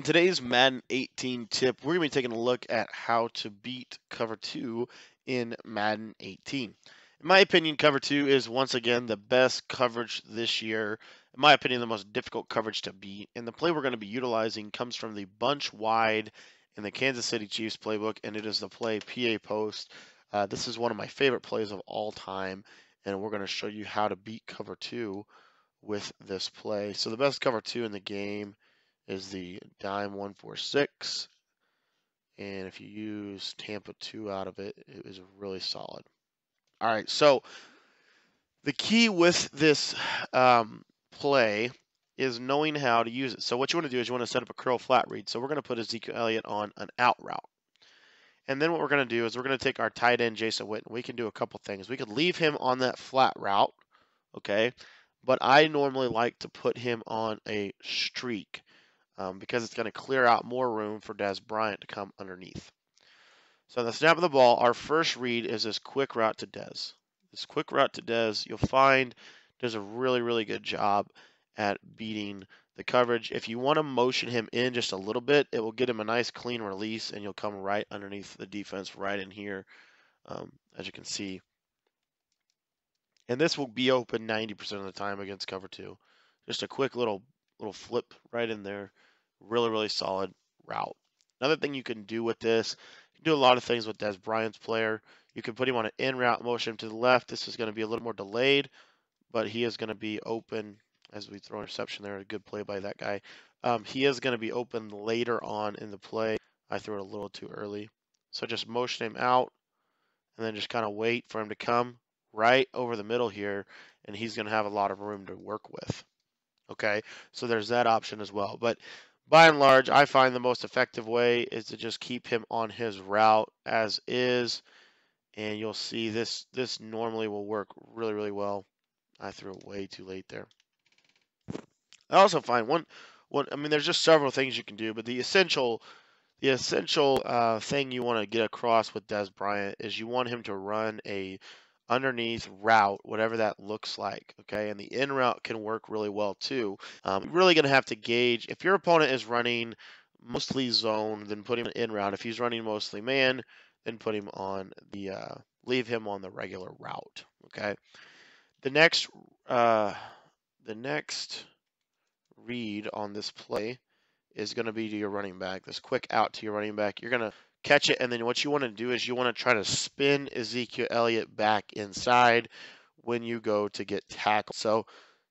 In today's Madden 18 tip, we're going to be taking a look at how to beat cover 2 in Madden 18. In my opinion, cover 2 is once again the best coverage this year. In my opinion, the most difficult coverage to beat. And the play we're going to be utilizing comes from the bunch wide in the Kansas City Chiefs playbook, and it is the play PA post. Uh, this is one of my favorite plays of all time, and we're going to show you how to beat cover 2 with this play. So the best cover 2 in the game is the dime 146. And if you use Tampa 2 out of it, it is really solid. All right, so the key with this um, play is knowing how to use it. So what you want to do is you want to set up a curl flat read. So we're going to put Ezekiel Elliott on an out route. And then what we're going to do is we're going to take our tight end, Jason Witten. We can do a couple things. We could leave him on that flat route, okay? But I normally like to put him on a streak um, because it's going to clear out more room for Dez Bryant to come underneath. So on the snap of the ball, our first read is this quick route to Dez. This quick route to Dez, you'll find does a really, really good job at beating the coverage. If you want to motion him in just a little bit, it will get him a nice clean release, and you'll come right underneath the defense right in here, um, as you can see. And this will be open 90% of the time against cover two. Just a quick little little flip right in there. Really, really solid route. Another thing you can do with this, you can do a lot of things with Dez Bryant's player. You can put him on an in route motion to the left. This is going to be a little more delayed, but he is going to be open as we throw interception there. A good play by that guy. Um, he is going to be open later on in the play. I threw it a little too early. So just motion him out and then just kind of wait for him to come right over the middle here, and he's going to have a lot of room to work with. Okay, so there's that option as well. But by and large, I find the most effective way is to just keep him on his route as is. And you'll see this this normally will work really, really well. I threw it way too late there. I also find one, one. I mean, there's just several things you can do, but the essential, the essential uh, thing you want to get across with Dez Bryant is you want him to run a underneath route, whatever that looks like. Okay, and the in route can work really well too. Um, you're really going to have to gauge if your opponent is running mostly zone, then put him in route. If he's running mostly man, then put him on the uh, leave him on the regular route. Okay, the next uh, the next read on this play is going to be to your running back. This quick out to your running back. You're going to catch it, and then what you want to do is you want to try to spin Ezekiel Elliott back inside when you go to get tackled. So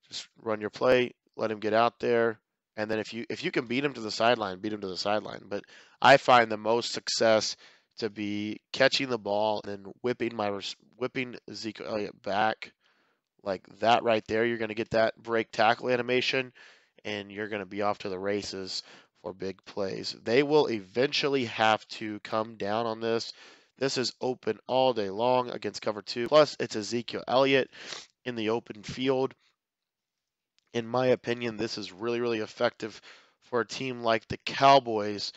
just run your play, let him get out there, and then if you if you can beat him to the sideline, beat him to the sideline. But I find the most success to be catching the ball and then whipping my whipping Ezekiel Elliott back like that right there. You're going to get that break tackle animation, and you're going to be off to the races for big plays. They will eventually have to come down on this. This is open all day long against cover two. Plus, it's Ezekiel Elliott in the open field. In my opinion, this is really, really effective for a team like the Cowboys.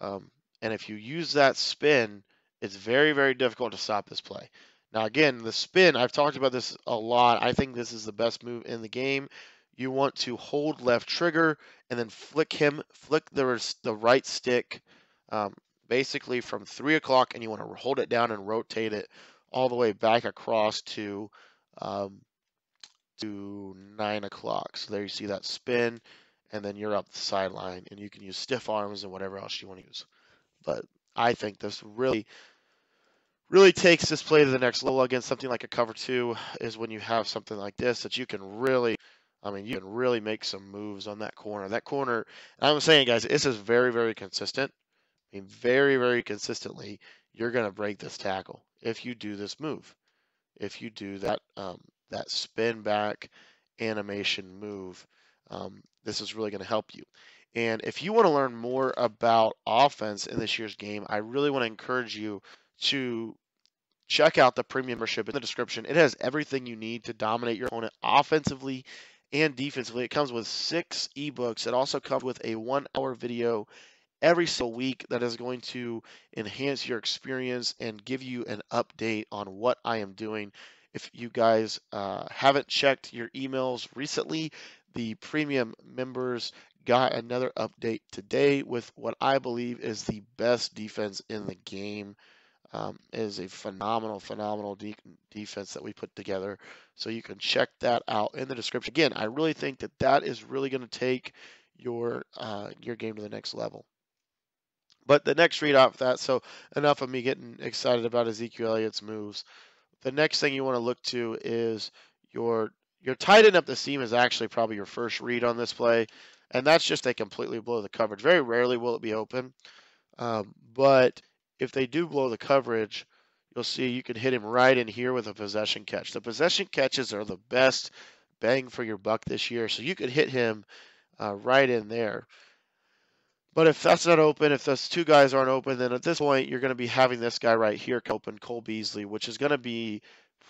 Um, and if you use that spin, it's very, very difficult to stop this play. Now, again, the spin, I've talked about this a lot. I think this is the best move in the game you want to hold left trigger and then flick him, flick the, the right stick um, basically from 3 o'clock and you want to hold it down and rotate it all the way back across to um, to 9 o'clock. So there you see that spin and then you're up the sideline and you can use stiff arms and whatever else you want to use. But I think this really really takes this play to the next level against something like a cover two is when you have something like this that you can really I mean, you can really make some moves on that corner. That corner, I'm saying, guys, this is very, very consistent. I mean, very, very consistently, you're going to break this tackle if you do this move. If you do that, um, that spin back animation move, um, this is really going to help you. And if you want to learn more about offense in this year's game, I really want to encourage you to check out the premium membership in the description. It has everything you need to dominate your opponent offensively and defensively. It comes with six ebooks. It also comes with a one hour video every single week that is going to enhance your experience and give you an update on what I am doing. If you guys uh, haven't checked your emails recently, the premium members got another update today with what I believe is the best defense in the game. Um, is a phenomenal, phenomenal de- defense that we put together. So you can check that out in the description. Again, I really think that that is really going to take your uh, your game to the next level. But the next read off that, so enough of me getting excited about Ezekiel Elliott's moves. The next thing you want to look to is your your tight end up the seam is actually probably your first read on this play, and that's just they completely blow the coverage. Very rarely will it be open, um, but if they do blow the coverage, you'll see you can hit him right in here with a possession catch. The possession catches are the best bang for your buck this year, so you could hit him uh, right in there. But if that's not open, if those two guys aren't open, then at this point you're going to be having this guy right here open, Cole Beasley, which is going to be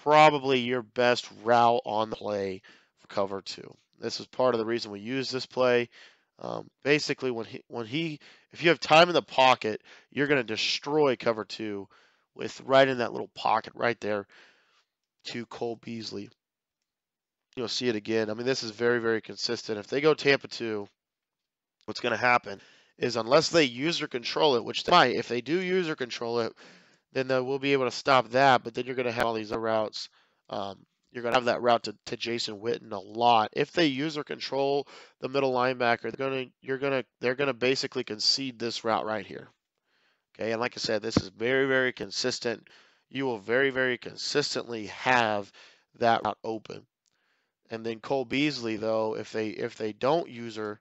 probably your best route on the play for cover two. This is part of the reason we use this play. Um, basically, when he when he if you have time in the pocket, you're going to destroy cover two with right in that little pocket right there to Cole Beasley. You'll see it again. I mean, this is very very consistent. If they go Tampa two, what's going to happen? is unless they user control it, which they might, if they do user control it, then they will be able to stop that. But then you're going to have all these other routes. Um, you're going to have that route to, to Jason Witten a lot. If they user control the middle linebacker, they're going to you're going to they're going to basically concede this route right here. Okay, and like I said, this is very very consistent. You will very very consistently have that route open. And then Cole Beasley, though, if they if they don't user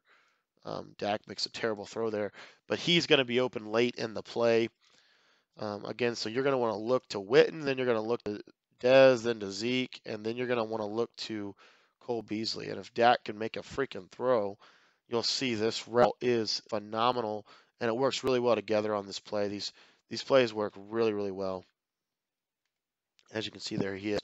um, Dak makes a terrible throw there, but he's going to be open late in the play. Um, again, so you're going to want to look to Witten, then you're going to look to Dez, then to Zeke, and then you're going to want to look to Cole Beasley. And if Dak can make a freaking throw, you'll see this route is phenomenal, and it works really well together on this play. These these plays work really, really well. As you can see there, he is.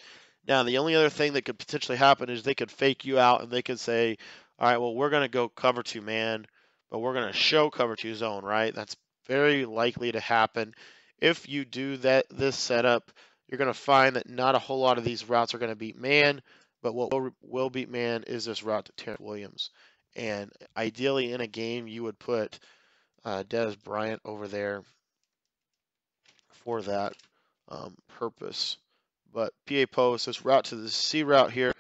Now, the only other thing that could potentially happen is they could fake you out and they could say, all right, well, we're going to go cover two man, but we're going to show cover two zone, right? That's very likely to happen. If you do that this setup, you're going to find that not a whole lot of these routes are going to beat man, but what will, will beat man is this route to Terrence Williams. And ideally in a game, you would put uh, Dez Bryant over there for that um, purpose. But PA post, this route to the C route here,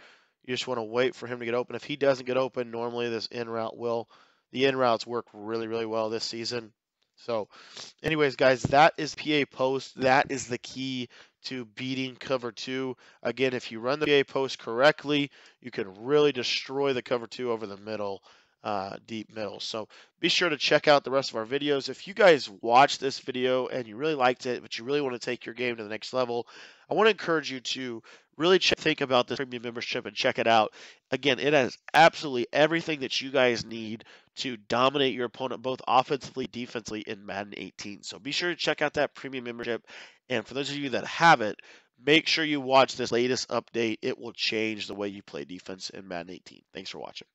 you just want to wait for him to get open. If he doesn't get open, normally this in route will. The in routes work really, really well this season. So, anyways, guys, that is PA post. That is the key to beating cover two. Again, if you run the PA post correctly, you can really destroy the cover two over the middle uh, deep middle. So be sure to check out the rest of our videos. If you guys watched this video and you really liked it, but you really want to take your game to the next level, I want to encourage you to really check, think about this premium membership and check it out. Again, it has absolutely everything that you guys need to dominate your opponent both offensively, defensively in Madden 18. So be sure to check out that premium membership. And for those of you that have it, make sure you watch this latest update. It will change the way you play defense in Madden 18. Thanks for watching.